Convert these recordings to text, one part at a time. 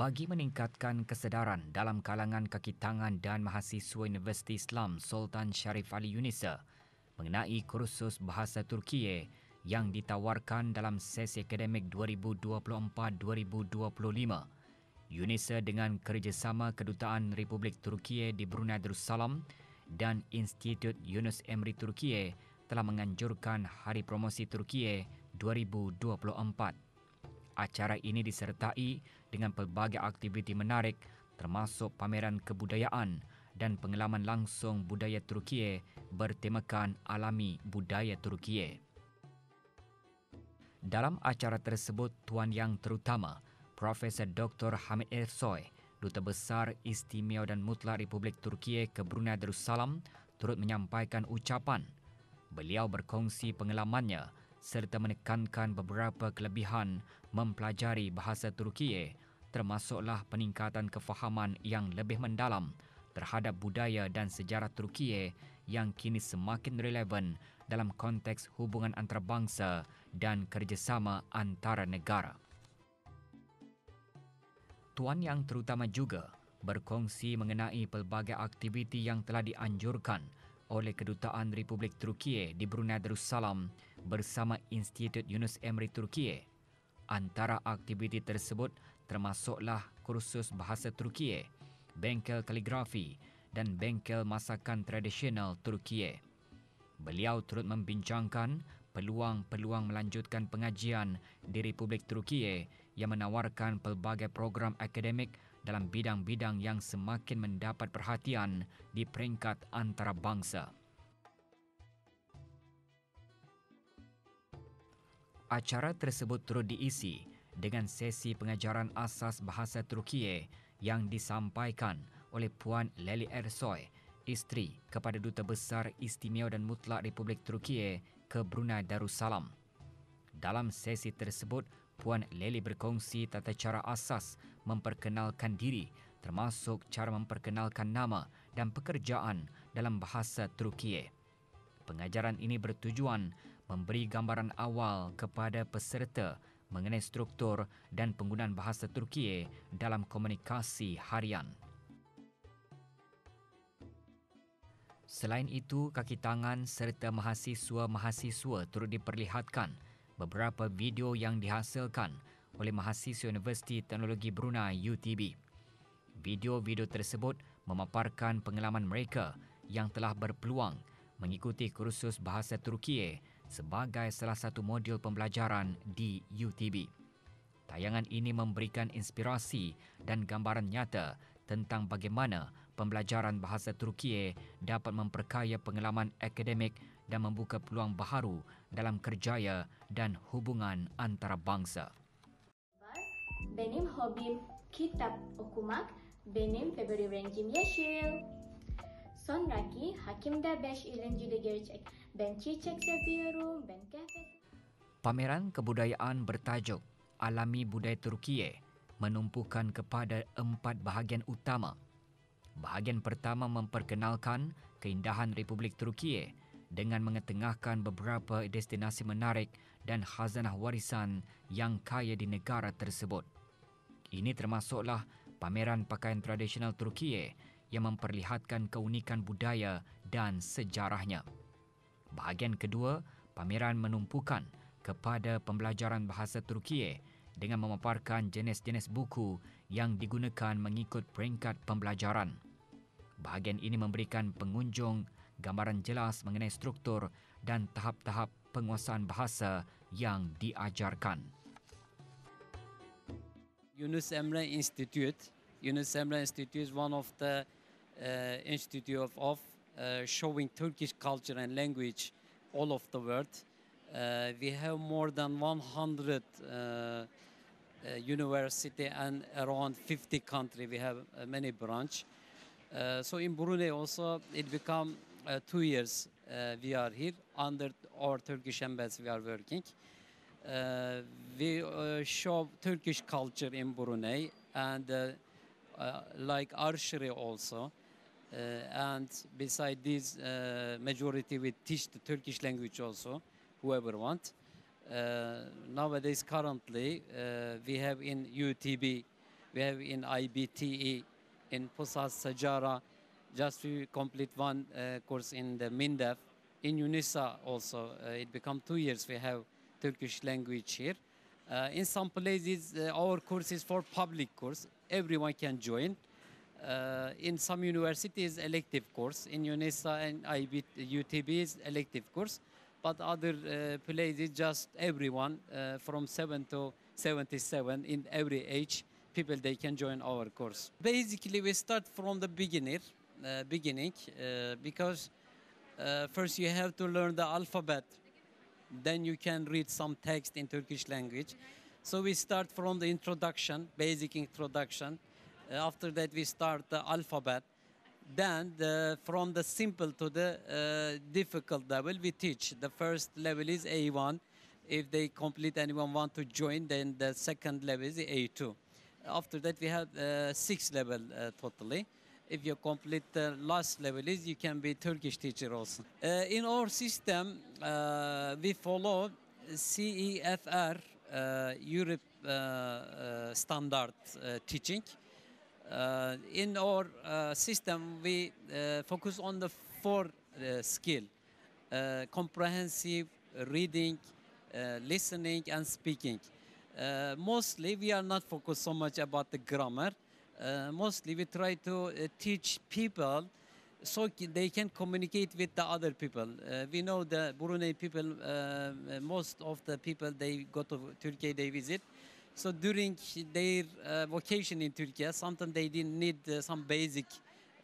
bagi meningkatkan kesedaran dalam kalangan kaki tangan dan mahasiswa Universiti Islam Sultan Sharif Ali Yunisa mengenai kursus bahasa Turkiye yang ditawarkan dalam sesi akademik 2024-2025. Yunisa dengan kerjasama Kedutaan Republik Turkiye di Brunei Darussalam dan Institut Yunus Emri Turkiye telah menganjurkan Hari Promosi Turkiye 2024. Acara ini disertai dengan pelbagai aktiviti menarik termasuk pameran kebudayaan dan pengalaman langsung budaya Turkiye bertemakan alami budaya Turkiye. Dalam acara tersebut, tuan yang terutama, Profesor Dr. Hamid Ersoy, Duta Besar Istimewa dan Mutlak Republik Turkiye ke Brunei Darussalam, turut menyampaikan ucapan. Beliau berkongsi pengalamannya serta menekankan beberapa kelebihan mempelajari bahasa Turkiye termasuklah peningkatan kefahaman yang lebih mendalam terhadap budaya dan sejarah Turkiye yang kini semakin relevan dalam konteks hubungan antarabangsa dan kerjasama antara negara. Tuan yang terutama juga berkongsi mengenai pelbagai aktiviti yang telah dianjurkan oleh Kedutaan Republik Turkiye di Brunei Darussalam bersama Institut Yunus Emri Turkiye. Antara aktiviti tersebut termasuklah kursus bahasa Turkiye, bengkel kaligrafi dan bengkel masakan tradisional Turkiye. Beliau turut membincangkan peluang-peluang melanjutkan pengajian di Republik Turkiye yang menawarkan pelbagai program akademik dalam bidang-bidang yang semakin mendapat perhatian di peringkat antarabangsa. Acara tersebut turut diisi dengan sesi pengajaran asas bahasa Turkiye yang disampaikan oleh Puan Leli Ersoy, isteri kepada Duta Besar Istimewa dan Mutlak Republik Turkiye ke Brunei Darussalam. Dalam sesi tersebut, Puan Lely berkongsi tata cara asas memperkenalkan diri termasuk cara memperkenalkan nama dan pekerjaan dalam bahasa Turkiye. Pengajaran ini bertujuan memberi gambaran awal kepada peserta mengenai struktur dan penggunaan bahasa Turkiye dalam komunikasi harian. Selain itu, kaki tangan serta mahasiswa-mahasiswa turut diperlihatkan beberapa video yang dihasilkan oleh mahasiswa Universiti Teknologi Brunei UTB. Video-video tersebut memaparkan pengalaman mereka yang telah berpeluang mengikuti kursus bahasa Turkiye sebagai salah satu modul pembelajaran di UTB. Tayangan ini memberikan inspirasi dan gambaran nyata tentang bagaimana pembelajaran bahasa Turkiye dapat memperkaya pengalaman akademik dan membuka peluang baharu dalam kerjaya dan hubungan antarabangsa. Benim hobim kitap okumak, benim favori rengim yeşil. Sonraki Hakimde 5 eğlenceli gerçek. Ben çiçek seviyorum, ben kahve Pameran kebudayaan bertajuk Alami Budaya Turkiye menumpukan kepada empat bahagian utama. Bahagian pertama memperkenalkan keindahan Republik Turkiye dengan mengetengahkan beberapa destinasi menarik dan khazanah warisan yang kaya di negara tersebut. Ini termasuklah pameran pakaian tradisional Turkiye yang memperlihatkan keunikan budaya dan sejarahnya. Bahagian kedua, pameran menumpukan kepada pembelajaran bahasa Turkiye dengan memaparkan jenis-jenis buku yang digunakan mengikut peringkat pembelajaran. Bahagian ini memberikan pengunjung gambaran jelas mengenai struktur dan tahap-tahap penguasaan bahasa yang diajarkan. Yunus Emre Institute. Yunus Emre Institute is one of the institute of, uh, showing Turkish culture and language all of the world. Uh, we have more than 100 uh, uh, university and around 50 country. We have uh, many branch. Uh, so in Brunei also it become uh, two years uh, we are here under our Turkish embassy we are working. Uh, we uh, show Turkish culture in Brunei and uh, uh, like archery also. Uh, and beside this, uh, majority we teach the Turkish language also, whoever want. Uh, nowadays, currently, we have in UTB We have in IBTE, in Pusat Sajara, just we complete one course in the MINDEF. In UNISA also, uh, it become two years we have Turkish language here. Uh, in some places, uh, our course is for public course. Everyone can join. Uh, in some universities, elective course. In UNISA and IB, UTB is elective course. But other uh, places, just everyone uh, from 7 to 77 in every age, people they can join our course. Basically, we start from the beginner, uh, beginning, uh, because uh, first you have to learn the alphabet then you can read some text in Turkish language. So we start from the introduction, basic introduction. Uh, after that, we start the alphabet. Then, the, from the simple to the uh, difficult level, we teach. The first level is A1. If they complete, anyone want to join, then the second level is A2. After that, we have uh, six level totally if you complete the last level is you can be Turkish teacher also. Uh, in our system, uh, we follow CEFR uh, Europe standard teaching. Uh, in our uh, system, we uh, focus on the four skill: comprehensive reading, listening, and speaking. Mostly, we are not focused so much about the grammar. Mostly, we try to teach people so they can communicate with the other people. Uh, we know the Brunei people, uh, most of the people they go to Turkey, they visit. So during their uh, vacation in Turkey, sometimes they didn't need uh, some basic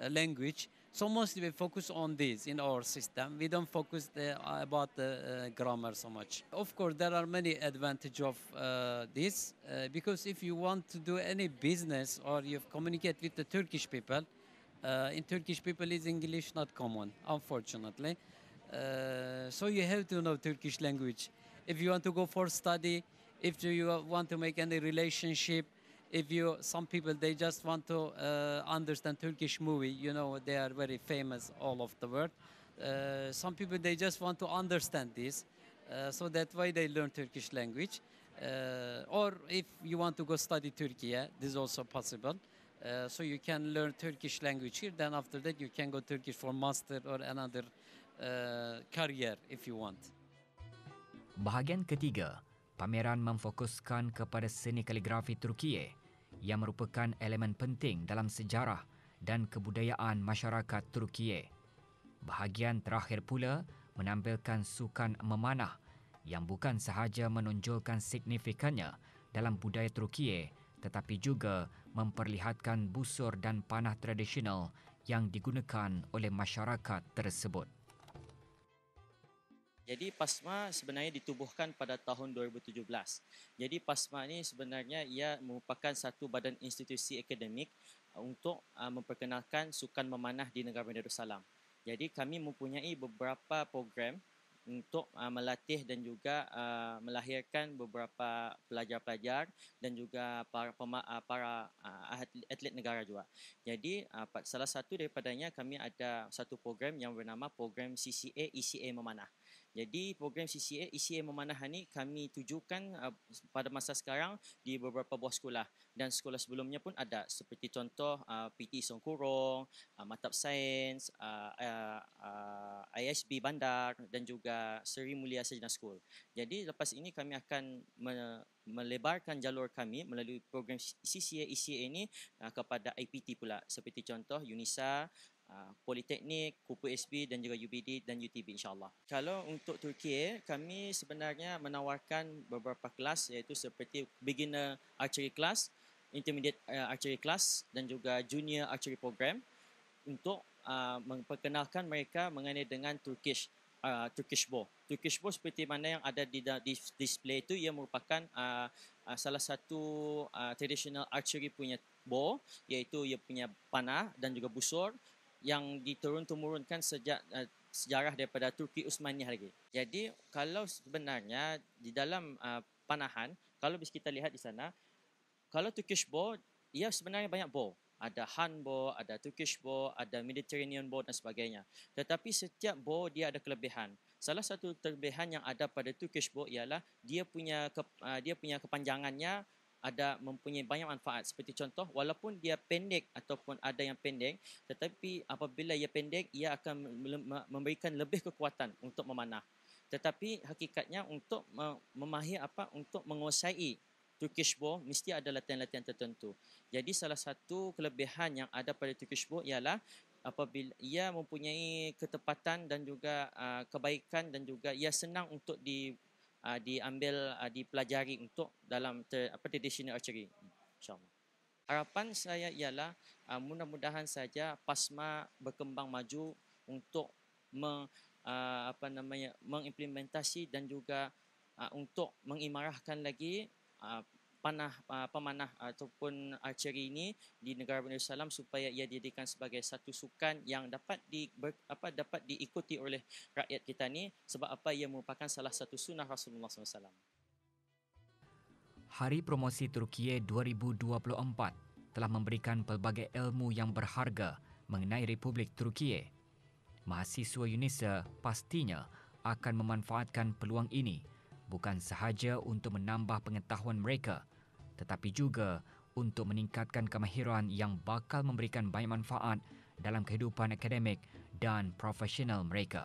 uh, language. So mostly we focus on this in our system. We don't focus the, about the uh, grammar so much. Of course, there are many advantage of uh, this uh, because if you want to do any business or you communicate with the Turkish people, uh, in Turkish people is English not common, unfortunately. Uh, so you have to know Turkish language. If you want to go for study, if you want to make any relationship, if you some people they just want to uh, understand Turkish movie, you know they are very famous all of the world. Uh, some people they just want to understand this, uh, so that's why they learn Turkish language. Uh, or if you want to go study Turkey, this is also possible. Uh, so you can learn Turkish language here. Then after that you can go Turkish for master or another uh, career if you want. Bahagian ketiga, pameran memfokuskan kepada seni kaligrafi Turkiye yang merupakan elemen penting dalam sejarah dan kebudayaan masyarakat Turkiye. Bahagian terakhir pula menampilkan sukan memanah yang bukan sahaja menonjolkan signifikannya dalam budaya Turkiye tetapi juga memperlihatkan busur dan panah tradisional yang digunakan oleh masyarakat tersebut. Jadi PASMA sebenarnya ditubuhkan pada tahun 2017. Jadi PASMA ini sebenarnya ia merupakan satu badan institusi akademik uh, untuk uh, memperkenalkan sukan memanah di negara Darussalam. Jadi kami mempunyai beberapa program untuk uh, melatih dan juga uh, melahirkan beberapa pelajar-pelajar dan juga para pema- uh, para uh, atlet, negara juga. Jadi uh, salah satu daripadanya kami ada satu program yang bernama program CCA ECA memanah. Jadi program CCA ECA memanah ni kami tujukan uh, pada masa sekarang di beberapa buah sekolah dan sekolah sebelumnya pun ada seperti contoh uh, PT Songkurong, uh, Matap Sains, uh, uh, uh, ISB Bandar dan juga Seri Mulia Sarjana School. Jadi lepas ini kami akan me- melebarkan jalur kami melalui program CCA ECA ini uh, kepada IPT pula seperti contoh UNISA, uh, Politeknik, Kupu SB dan juga UBD dan UTB insyaAllah. Kalau untuk Turki, kami sebenarnya menawarkan beberapa kelas iaitu seperti beginner archery class, intermediate uh, archery class dan juga junior archery program untuk uh, memperkenalkan mereka mengenai dengan Turkish uh, Turkish bow. Turkish bow seperti mana yang ada di, di display itu ia merupakan uh, uh, salah satu uh, traditional archery punya bow iaitu ia punya panah dan juga busur yang diturun-temurunkan sejak uh, sejarah daripada Turki Utsmaniyah lagi. Jadi kalau sebenarnya di dalam uh, panahan, kalau bisa kita lihat di sana, kalau Turkish bow, ia sebenarnya banyak bow. Ada Han bow, ada Turkish bow, ada Mediterranean bow dan sebagainya. Tetapi setiap bow dia ada kelebihan. Salah satu kelebihan yang ada pada Turkish bow ialah dia punya ke, uh, dia punya kepanjangannya ada mempunyai banyak manfaat seperti contoh walaupun dia pendek ataupun ada yang pendek tetapi apabila ia pendek ia akan memberikan lebih kekuatan untuk memanah tetapi hakikatnya untuk memahir apa untuk menguasai Turkish bow mesti ada latihan-latihan tertentu. Jadi salah satu kelebihan yang ada pada Turkish bow ialah apabila ia mempunyai ketepatan dan juga uh, kebaikan dan juga ia senang untuk di uh, diambil uh, dipelajari untuk dalam ter, apa traditional archery insyaallah. Harapan saya ialah uh, mudah-mudahan saja PASMA berkembang maju untuk me, uh, apa namanya mengimplementasi dan juga uh, untuk mengimarahkan lagi uh, panah uh, pemanah ataupun archery ini di negara Darussalam supaya ia dijadikan sebagai satu sukan yang dapat di ber, apa dapat diikuti oleh rakyat kita ni sebab apa ia merupakan salah satu sunnah Rasulullah SAW. Hari Promosi Turkiye 2024 telah memberikan pelbagai ilmu yang berharga mengenai Republik Turkiye. Mahasiswa UNISA pastinya akan memanfaatkan peluang ini bukan sahaja untuk menambah pengetahuan mereka tetapi juga untuk meningkatkan kemahiran yang bakal memberikan banyak manfaat dalam kehidupan akademik dan profesional mereka.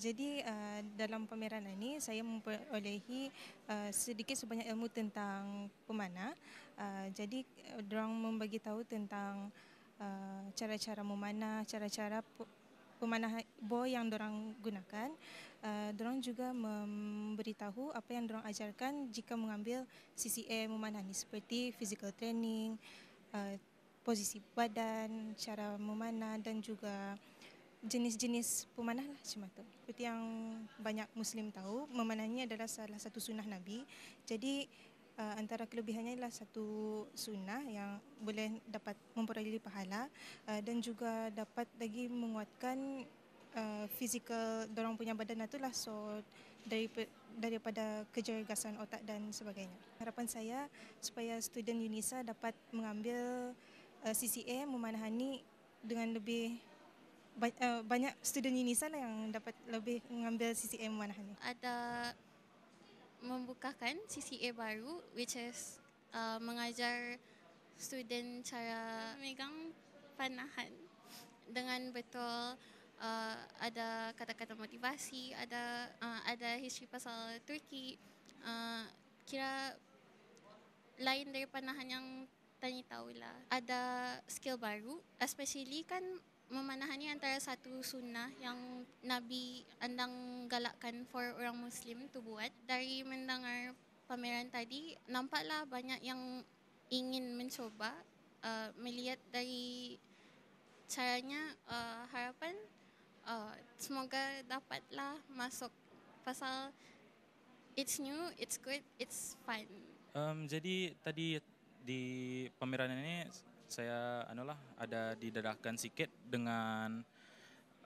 Jadi uh, dalam pameran ini saya memperolehi uh, sedikit sebanyak ilmu tentang pemanah. Uh, jadi orang membagi tahu tentang cara-cara memanah, cara-cara pemanah bow yang orang gunakan uh, dorang juga memberitahu apa yang dorang ajarkan jika mengambil CCA memanah ni seperti physical training, uh, posisi badan, cara memanah dan juga jenis-jenis pemanah lah macam tu. Seperti yang banyak Muslim tahu, memanah ni adalah salah satu sunnah Nabi. Jadi uh, antara kelebihannya adalah satu sunnah yang boleh dapat memperoleh pahala uh, dan juga dapat lagi menguatkan uh, fizikal dorong punya badan itulah so dari daripada kecergasan otak dan sebagainya. Harapan saya supaya student UNISA dapat mengambil uh, CCA memanahani dengan lebih banyak student UNISA lah yang dapat lebih mengambil CCA memanahani. Ada membukakan CCA baru which is uh, mengajar student cara megang panahan dengan betul uh, ada kata-kata motivasi, ada uh, ada history pasal Turki. Uh, kira lain dari panahan yang tanya tahu lah. Ada skill baru, especially kan memanah ni antara satu sunnah yang Nabi andang galakkan for orang Muslim tu buat. Dari mendengar pameran tadi, nampaklah banyak yang ingin mencoba uh, melihat dari caranya uh, harapan uh, semoga dapatlah masuk pasal it's new, it's good, it's fun. Um, jadi tadi di pameran ini saya anulah ada didedahkan sikit dengan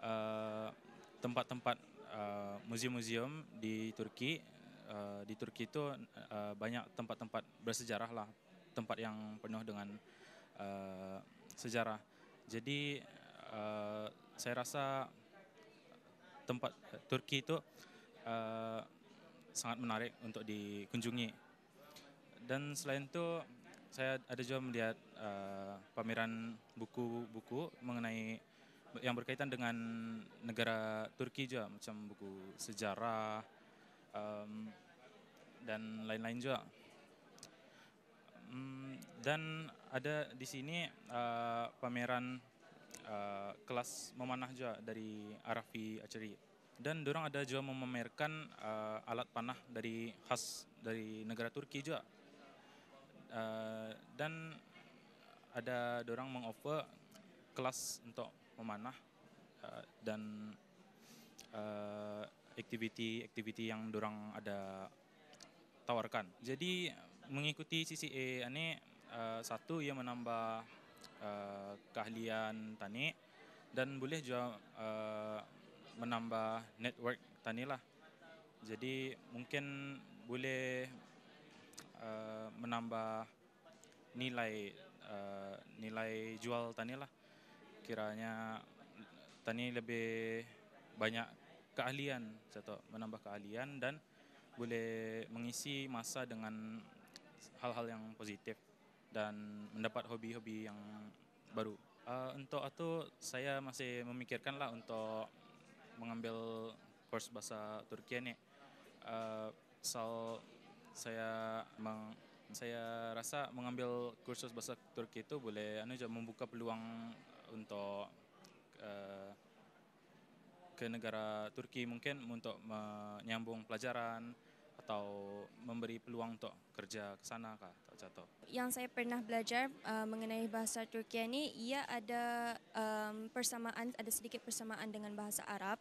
uh, tempat-tempat uh, museum-museum di Turki. Uh, di Turki itu uh, banyak tempat-tempat bersejarah lah, tempat yang penuh dengan uh, sejarah. Jadi uh, saya rasa tempat uh, Turki itu uh, sangat menarik untuk dikunjungi. Dan selain itu saya ada juga melihat uh, pameran buku-buku mengenai yang berkaitan dengan negara Turki juga macam buku sejarah um, dan lain-lain juga. Um, dan ada di sini uh, pameran uh, kelas memanah juga dari Arafi Archery. Dan orang ada juga memamerkan uh, alat panah dari khas dari negara Turki juga. Dan ada orang mengoffer kelas untuk memanah uh, dan uh, aktiviti-aktiviti yang orang ada tawarkan. Jadi mengikuti CCA ini uh, satu ia menambah uh, keahlian tani dan boleh juga uh, menambah network tani lah. Jadi mungkin boleh uh, menambah nilai uh, nilai jual tani lah. Kiranya tani lebih banyak keahlian, atau menambah keahlian dan boleh mengisi masa dengan hal-hal yang positif dan mendapat hobi-hobi yang baru. Uh, untuk itu saya masih memikirkanlah untuk mengambil kurs bahasa Turki ni. Uh, so saya meng, saya rasa mengambil kursus bahasa Turki itu boleh anu je membuka peluang untuk uh, ke negara Turki mungkin untuk menyambung pelajaran atau memberi peluang untuk kerja ke sana kah atau jatuh. Yang saya pernah belajar uh, mengenai bahasa Turki ini ia ada um, persamaan ada sedikit persamaan dengan bahasa Arab.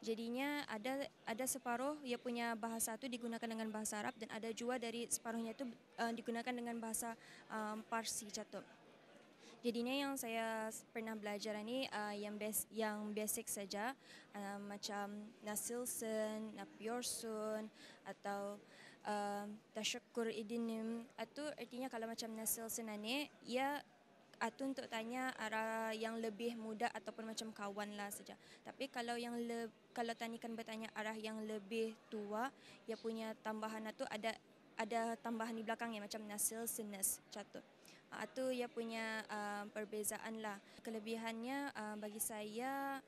Jadinya ada ada separuh ia punya bahasa itu digunakan dengan bahasa Arab dan ada juga dari separuhnya itu uh, digunakan dengan bahasa um, Parsi jatuh. Jadinya yang saya pernah belajar ini uh, yang bas, yang basic saja uh, macam nasilsen, napiorsun atau uh, tasyakur idinim. Itu artinya kalau macam nasilsen ini ia atau untuk tanya arah yang lebih muda ataupun macam kawan lah saja. Tapi kalau yang le, kalau tanikan bertanya arah yang lebih tua, ia punya tambahan itu ada ada tambahan di belakangnya macam nasil senes catu. Itu ia punya uh, perbezaan lah. Kelebihannya uh, bagi saya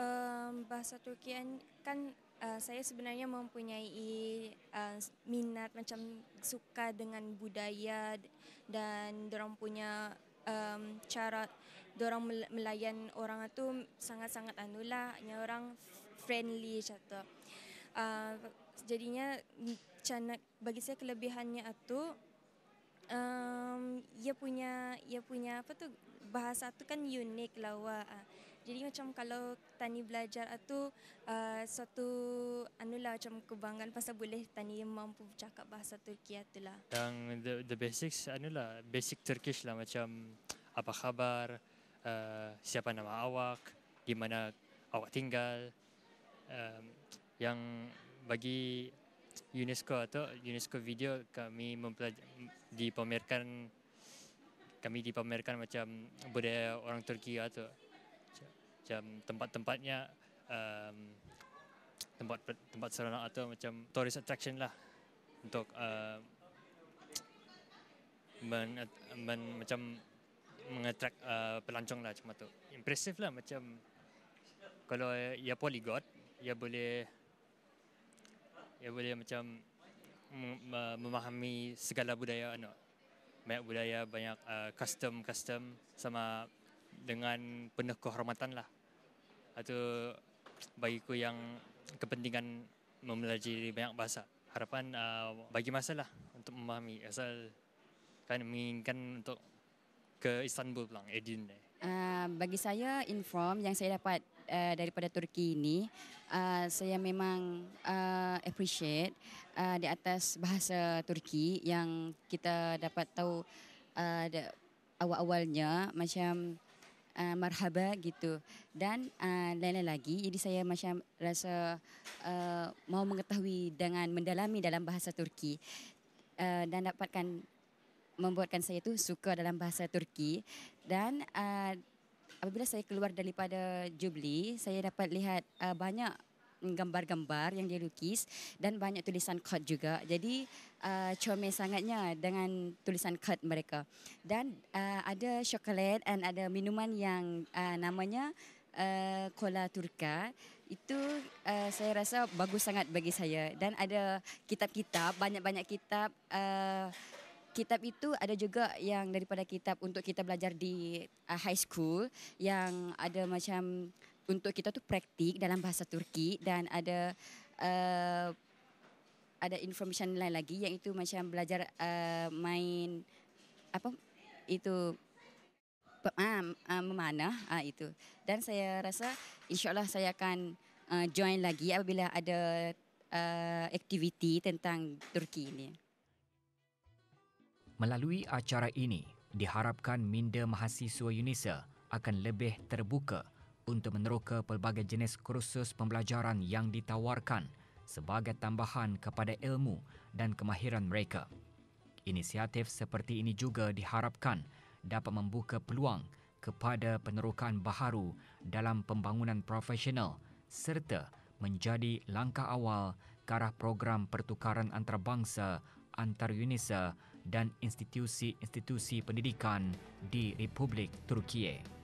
um, bahasa Turki kan uh, saya sebenarnya mempunyai uh, minat macam suka dengan budaya dan orang punya um, cara orang melayan orang itu sangat-sangat anulah, orang friendly catu. Uh, jadinya bagi saya kelebihannya itu um, ia punya ia punya apa tu bahasa tu kan unik lah wah. Jadi macam kalau tani belajar itu uh, satu anulah macam kebanggaan pasal boleh tani mampu bercakap bahasa Turki itulah. Yang the, the basics anulah basic Turkish lah macam apa khabar, uh, siapa nama awak, di mana awak tinggal. Um, yang bagi UNESCO atau UNESCO video kami mempelaj- dipamerkan kami dipamerkan macam budaya orang Turki atau macam tempat-tempatnya um, tempat tempat seronok atau macam tourist attraction lah untuk uh, men, men, macam mengattract uh, pelancong lah macam tu. Impressive lah macam kalau ia polyglot, ia boleh ia boleh macam memahami segala budaya ano banyak budaya banyak uh, custom custom sama dengan penuh kehormatan lah itu bagiku yang kepentingan mempelajari banyak bahasa. Harapan uh, bagi masa lah untuk memahami. Asal kan menginginkan untuk ke Istanbul pulang Edin uh, bagi saya inform yang saya dapat uh, daripada Turki ini uh, saya memang uh, appreciate uh, di atas bahasa Turki yang kita dapat tahu uh, awal-awalnya macam uh, marhaba gitu. Dan uh, lain-lain lagi jadi saya macam rasa uh, mau mengetahui dengan mendalami dalam bahasa Turki uh, dan dapatkan membuatkan saya tu suka dalam bahasa Turki. Dan uh, apabila saya keluar daripada Jubilee, saya dapat lihat uh, banyak gambar-gambar yang dia lukis dan banyak tulisan kod juga. Jadi uh, comel sangatnya dengan tulisan kod mereka. Dan uh, ada coklat dan ada minuman yang uh, namanya uh, Cola Turka. Itu uh, saya rasa bagus sangat bagi saya. Dan ada kitab-kitab, banyak-banyak kitab uh, kitab itu ada juga yang daripada kitab untuk kita belajar di uh, high school yang ada macam untuk kita tu praktik dalam bahasa Turki dan ada uh, ada information lain lagi yang itu macam belajar uh, main apa itu uh, uh, memanah uh, itu dan saya rasa insyaallah saya akan uh, join lagi apabila ada uh, aktiviti tentang Turki ini. Melalui acara ini, diharapkan minda mahasiswa UNISA akan lebih terbuka untuk meneroka pelbagai jenis kursus pembelajaran yang ditawarkan sebagai tambahan kepada ilmu dan kemahiran mereka. Inisiatif seperti ini juga diharapkan dapat membuka peluang kepada penerokan baharu dalam pembangunan profesional serta menjadi langkah awal ke arah program pertukaran antarabangsa antar UNISA dan institusi-institusi pendidikan di Republik Turkiye.